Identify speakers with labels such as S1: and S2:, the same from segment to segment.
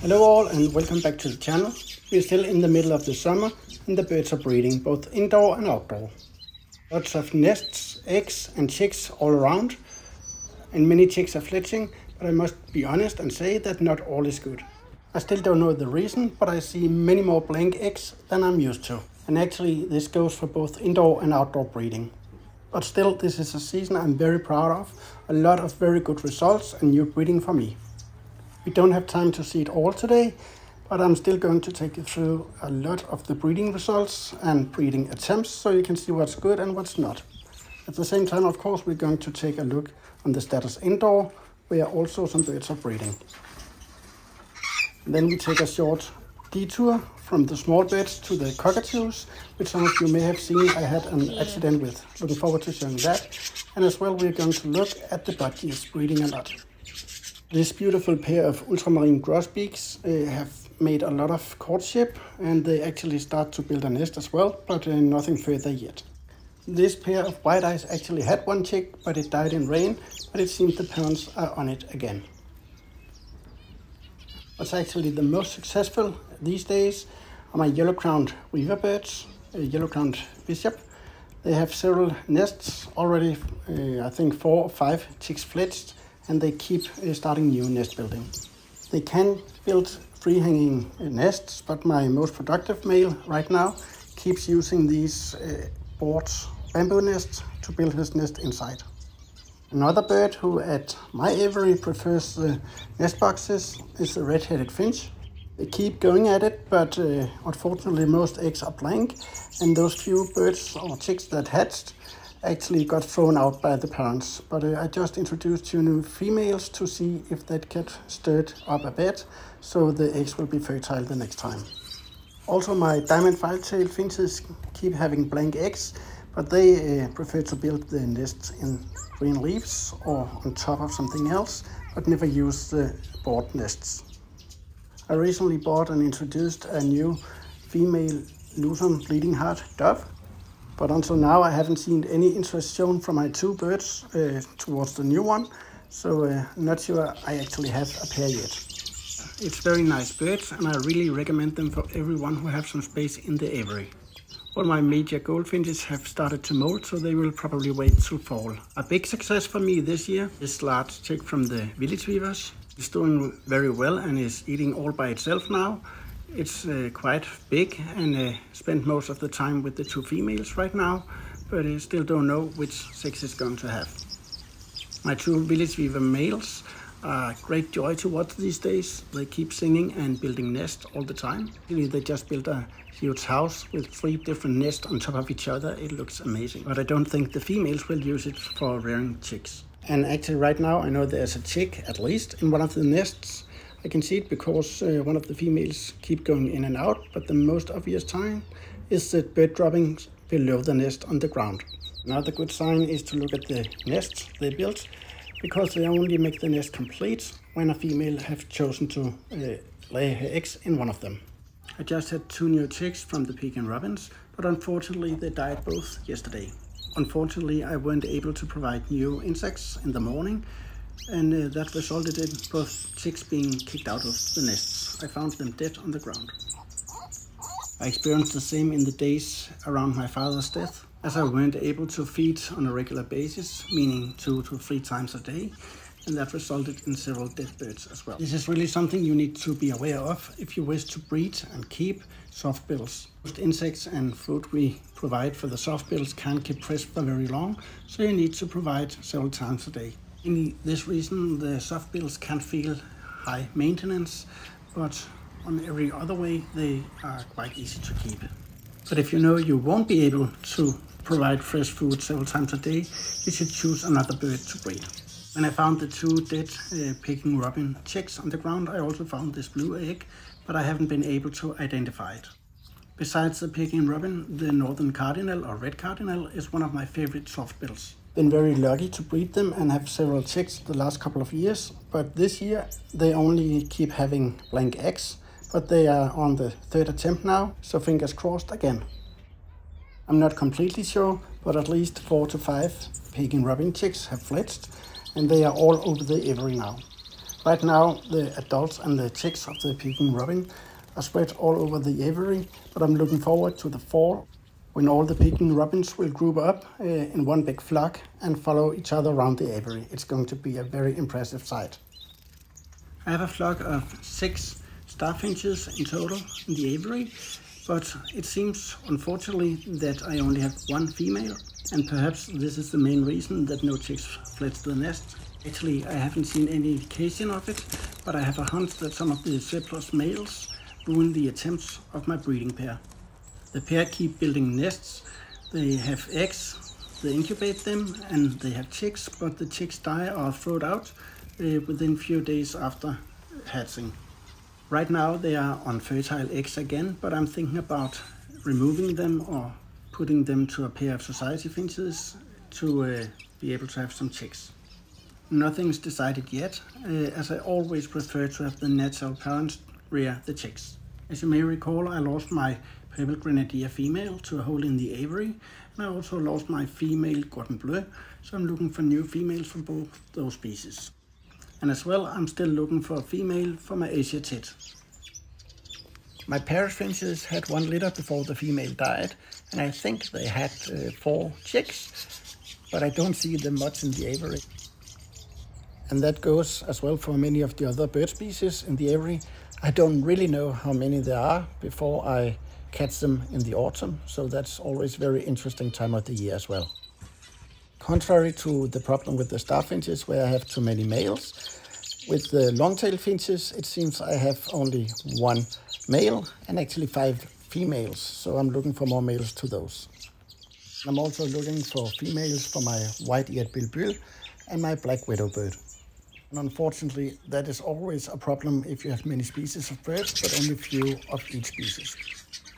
S1: Hello all and welcome back to the channel. We're still in the middle of the summer and the birds are breeding both indoor and outdoor. Lots of nests, eggs and chicks all around and many chicks are fledging but I must be honest and say that not all is good. I still don't know the reason but I see many more blank eggs than I'm used to. And actually this goes for both indoor and outdoor breeding. But still this is a season I'm very proud of. A lot of very good results and new breeding for me. We don't have time to see it all today, but I'm still going to take you through a lot of the breeding results and breeding attempts so you can see what's good and what's not. At the same time, of course, we're going to take a look on the status indoor, where also some birds are breeding. And then we take a short detour from the small birds to the cockatoos, which some of you may have seen I had an accident with. Looking forward to showing that. And as well, we're going to look at the budgies breeding a lot. This beautiful pair of ultramarine grosbeaks uh, have made a lot of courtship and they actually start to build a nest as well, but uh, nothing further yet. This pair of white eyes actually had one chick, but it died in rain, but it seems the parents are on it again. What's actually the most successful these days are my yellow-crowned weaver birds, uh, yellow-crowned bishop. They have several nests already, I think four or five chicks fledged, and they keep uh, starting new nest building. They can build free hanging uh, nests, but my most productive male right now keeps using these uh, boards, bamboo nests, to build his nest inside. Another bird who at my aviary prefers the nest boxes is the red-headed finch. They keep going at it, but uh, unfortunately most eggs are blank, and those few birds or chicks that hatched actually got thrown out by the parents. But uh, I just introduced two new females to see if that get stirred up a bit, so the eggs will be fertile the next time. Also my diamond firetail finches keep having blank eggs, but they uh, prefer to build the nests in green leaves or on top of something else, but never use the board nests. I recently bought and introduced a new female Luzon bleeding heart dove but until now, I haven't seen any interest shown from my two birds uh, towards the new one. So uh, not sure I actually have a pair yet. It's very nice birds and I really recommend them for everyone who has some space in the aviary. All my major goldfinches have started to molt, so they will probably wait till fall. A big success for me this year is large chick from the village weavers. It's doing very well and is eating all by itself now. It's uh, quite big and uh, spent most of the time with the two females right now, but I still don't know which sex it's going to have. My two village weaver males are great joy to watch these days. They keep singing and building nests all the time. They just built a huge house with three different nests on top of each other. It looks amazing. But I don't think the females will use it for rearing chicks. And actually right now I know there's a chick at least in one of the nests I can see it because uh, one of the females keep going in and out, but the most obvious sign is the bird dropping below the nest on the ground. Another good sign is to look at the nests they built, because they only make the nest complete when a female have chosen to uh, lay her eggs in one of them. I just had two new chicks from the Pekin Robins, but unfortunately they died both yesterday. Unfortunately, I weren't able to provide new insects in the morning, and uh, that resulted in both chicks being kicked out of the nests. I found them dead on the ground. I experienced the same in the days around my father's death, as I weren't able to feed on a regular basis, meaning two to three times a day, and that resulted in several dead birds as well. This is really something you need to be aware of if you wish to breed and keep soft bills. Most insects and food we provide for the soft bills can't keep fresh for very long, so you need to provide several times a day. In this reason, the soft bills can feel high maintenance, but on every other way, they are quite easy to keep. But if you know you won't be able to provide fresh food several times a day, you should choose another bird to breed. When I found the two dead uh, Pekin robin chicks on the ground, I also found this blue egg, but I haven't been able to identify it. Besides the Pekin robin, the northern cardinal or red cardinal is one of my favorite soft bills been very lucky to breed them and have several chicks the last couple of years. But this year they only keep having blank eggs, but they are on the third attempt now, so fingers crossed again. I'm not completely sure, but at least four to five Pekin robin chicks have fledged, and they are all over the aviary now. Right now, the adults and the chicks of the Pekin robin are spread all over the aviary, but I'm looking forward to the fall when all the Pekin robins will group up uh, in one big flock and follow each other around the aviary. It's going to be a very impressive sight. I have a flock of six starfinches in total in the aviary, but it seems unfortunately that I only have one female, and perhaps this is the main reason that no chicks fled the nest. Actually, I haven't seen any indication of it, but I have a hunch that some of the surplus males ruin the attempts of my breeding pair. The pair keep building nests, they have eggs, they incubate them, and they have chicks, but the chicks die or thrown out uh, within few days after hatching. Right now they are on fertile eggs again, but I'm thinking about removing them or putting them to a pair of society finches to uh, be able to have some chicks. Nothing's decided yet, uh, as I always prefer to have the natural parents rear the chicks. As you may recall, I lost my purple grenadier female to a hole in the aviary, and I also lost my female Cordon Bleu, so I'm looking for new females for both those species. And as well, I'm still looking for a female for my azure tit. My parrot finches had one litter before the female died, and I think they had uh, four chicks, but I don't see them much in the aviary. And that goes as well for many of the other bird species in the aviary. I don't really know how many there are before I catch them in the autumn, so that's always very interesting time of the year as well. Contrary to the problem with the starfinches where I have too many males, with the long-tailed finches it seems I have only one male and actually five females, so I'm looking for more males to those. I'm also looking for females for my white-eared bulbul and my black widow bird. And unfortunately, that is always a problem if you have many species of birds, but only few of each species.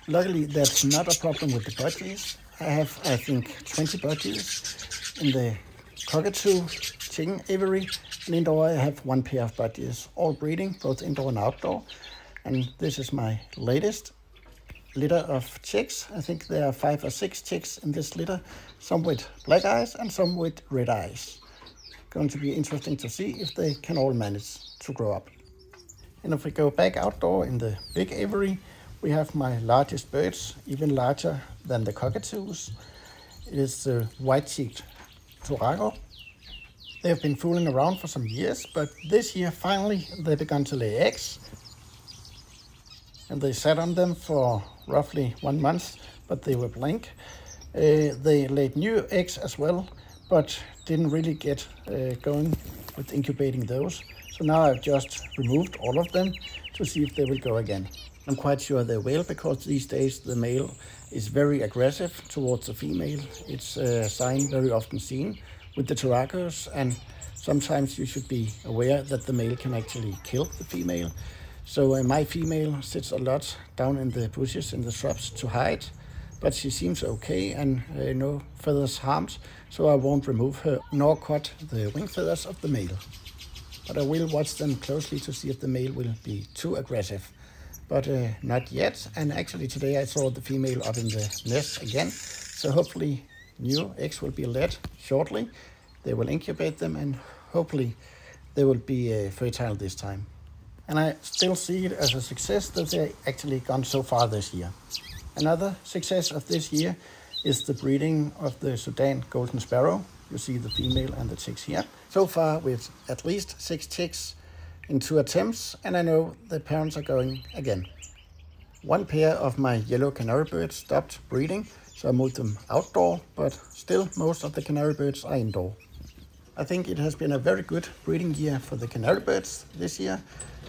S1: Luckily, that's not a problem with the budgies. I have, I think, 20 budgies in the cockatoo chicken aviary. And indoor, I have one pair of budgies, all breeding, both indoor and outdoor. And this is my latest litter of chicks. I think there are five or six chicks in this litter, some with black eyes and some with red eyes going to be interesting to see if they can all manage to grow up. And if we go back outdoor in the big aviary, we have my largest birds, even larger than the cockatoos. It is the white-cheeked turaco. They have been fooling around for some years, but this year finally they began to lay eggs. And they sat on them for roughly one month, but they were blank. Uh, they laid new eggs as well, but didn't really get uh, going with incubating those. So now I've just removed all of them to see if they will go again. I'm quite sure they will because these days the male is very aggressive towards the female. It's a sign very often seen with the turacos and sometimes you should be aware that the male can actually kill the female. So uh, my female sits a lot down in the bushes in the shrubs to hide but she seems okay and uh, no feathers harmed, so I won't remove her nor cut the wing feathers of the male. But I will watch them closely to see if the male will be too aggressive. But uh, not yet, and actually today I saw the female up in the nest again, so hopefully new eggs will be laid shortly. They will incubate them and hopefully they will be uh, fertile this time. And I still see it as a success that they actually gone so far this year. Another success of this year is the breeding of the Sudan golden sparrow. You see the female and the chicks here. So far with at least six chicks in two attempts and I know the parents are going again. One pair of my yellow canary birds stopped breeding, so I moved them outdoor, but still most of the canary birds are indoor. I think it has been a very good breeding year for the canary birds this year.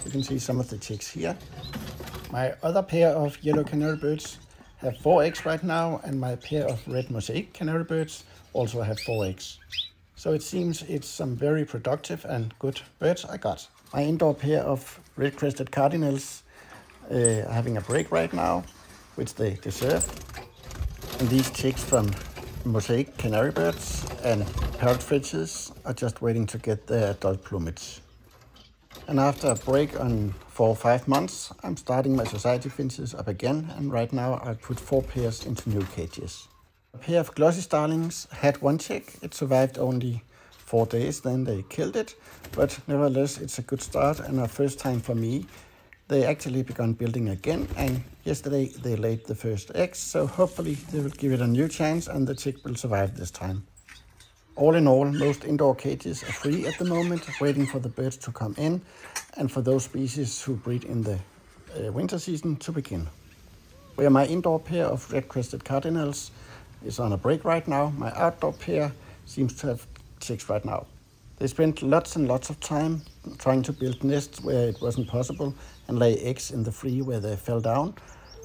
S1: You can see some of the chicks here. My other pair of yellow canary birds have four eggs right now, and my pair of red mosaic canary birds also have four eggs. So it seems it's some very productive and good birds I got. My indoor pair of red-crested cardinals uh, are having a break right now, which they deserve. And these chicks from mosaic canary birds and parrot finches are just waiting to get their adult plumage. And after a break on four or five months, I'm starting my society finches up again, and right now I put four pairs into new cages. A pair of glossy starlings had one chick. It survived only four days, then they killed it. But nevertheless, it's a good start and a first time for me. They actually begun building again, and yesterday they laid the first eggs, so hopefully they will give it a new chance and the chick will survive this time. All in all, most indoor cages are free at the moment, waiting for the birds to come in and for those species who breed in the uh, winter season to begin. Where my indoor pair of red-crested cardinals is on a break right now, my outdoor pair seems to have chicks right now. They spent lots and lots of time trying to build nests where it wasn't possible and lay eggs in the free where they fell down.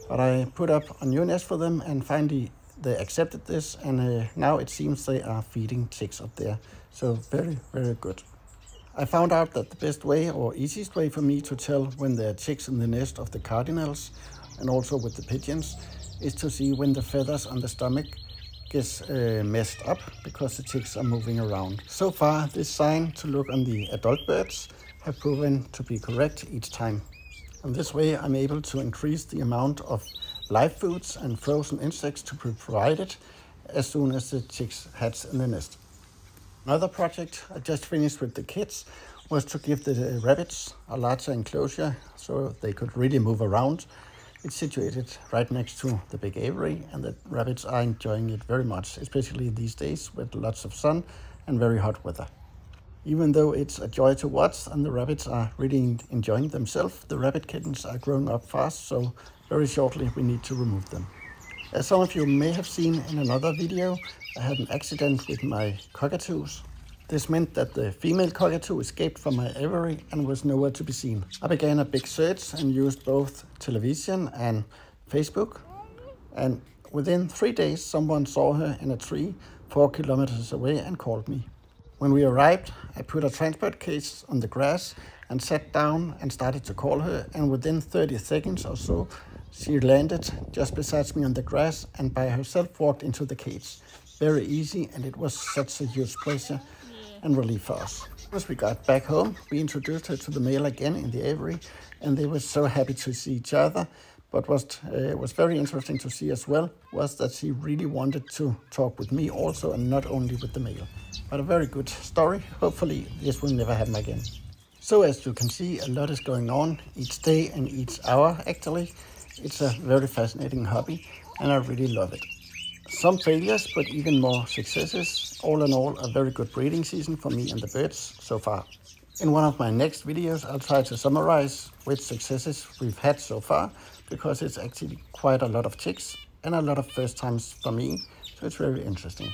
S1: But I put up a new nest for them and finally they accepted this and uh, now it seems they are feeding chicks up there. So very, very good. I found out that the best way or easiest way for me to tell when there are chicks in the nest of the cardinals and also with the pigeons is to see when the feathers on the stomach gets uh, messed up because the chicks are moving around. So far, this sign to look on the adult birds have proven to be correct each time. And this way I'm able to increase the amount of live foods and frozen insects to be provided as soon as the chicks hatch in the nest. Another project I just finished with the kids was to give the rabbits a larger enclosure so they could really move around it's situated right next to the big aviary and the rabbits are enjoying it very much, especially these days with lots of sun and very hot weather. Even though it's a joy to watch and the rabbits are really enjoying themselves, the rabbit kittens are growing up fast, so very shortly we need to remove them. As some of you may have seen in another video, I had an accident with my cockatoos this meant that the female cockatoo escaped from my aviary and was nowhere to be seen. I began a big search and used both television and Facebook. And within three days, someone saw her in a tree four kilometers away and called me. When we arrived, I put a transport case on the grass and sat down and started to call her. And within 30 seconds or so, she landed just beside me on the grass and by herself walked into the cage. Very easy, and it was such a huge pleasure and relief for us. As we got back home, we introduced her to the male again in the aviary, and they were so happy to see each other. But what uh, was very interesting to see as well was that she really wanted to talk with me also, and not only with the male. But a very good story. Hopefully, this will never happen again. So as you can see, a lot is going on each day and each hour, actually. It's a very fascinating hobby, and I really love it. Some failures, but even more successes. All in all, a very good breeding season for me and the birds so far. In one of my next videos, I'll try to summarize which successes we've had so far, because it's actually quite a lot of chicks and a lot of first times for me, so it's very interesting.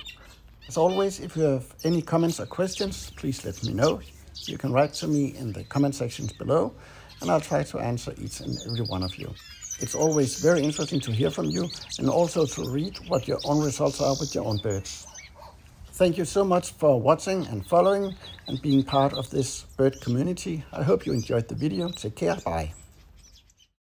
S1: As always, if you have any comments or questions, please let me know. You can write to me in the comment sections below, and I'll try to answer each and every one of you. It's always very interesting to hear from you and also to read what your own results are with your own birds. Thank you so much for watching and following and being part of this bird community. I hope you enjoyed the video. Take care. Bye.